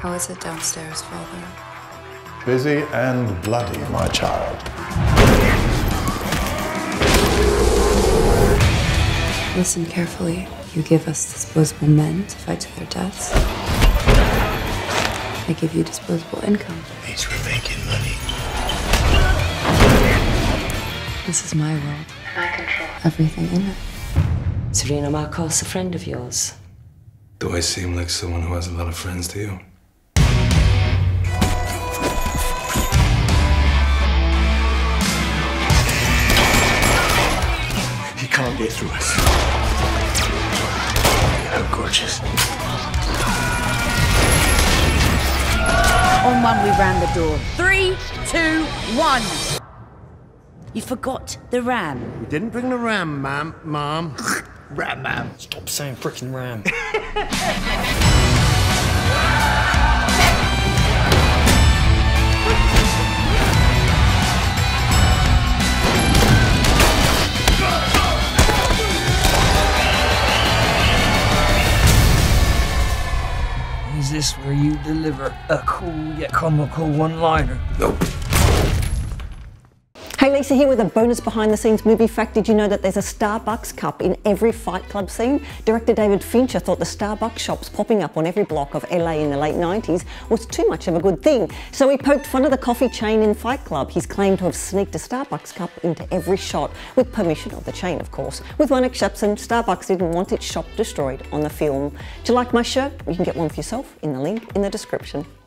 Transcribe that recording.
How is it downstairs, Father? Busy and bloody, my child. Listen carefully. You give us disposable men to fight to their deaths. I give you disposable income. Means we're making money. This is my world. I control everything in it. Serena Marcos, a friend of yours. Do I seem like someone who has a lot of friends to you? He can't get through us. How gorgeous. On one, we ran the door. Three, two, one. You forgot the ram. We didn't bring the ram, ma'am, mom. Ram, man. Stop saying frickin' ram. Is this where you deliver a cool yet comical one-liner? Nope. Hey, Lisa here with a bonus behind the scenes movie fact. Did you know that there's a Starbucks cup in every Fight Club scene? Director David Fincher thought the Starbucks shops popping up on every block of LA in the late 90s was too much of a good thing. So he poked fun of the coffee chain in Fight Club. He's claimed to have sneaked a Starbucks cup into every shot, with permission of the chain, of course. With one exception, Starbucks didn't want its shop destroyed on the film. Do you like my shirt? You can get one for yourself in the link in the description.